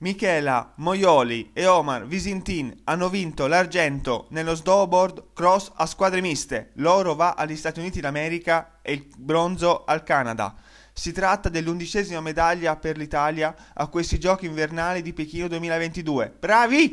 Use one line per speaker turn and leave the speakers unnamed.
Michela Moioli e Omar Visintin hanno vinto l'argento nello snowboard cross a squadre miste. L'oro va agli Stati Uniti d'America e il bronzo al Canada. Si tratta dell'undicesima medaglia per l'Italia a questi giochi invernali di Pechino 2022. Bravi!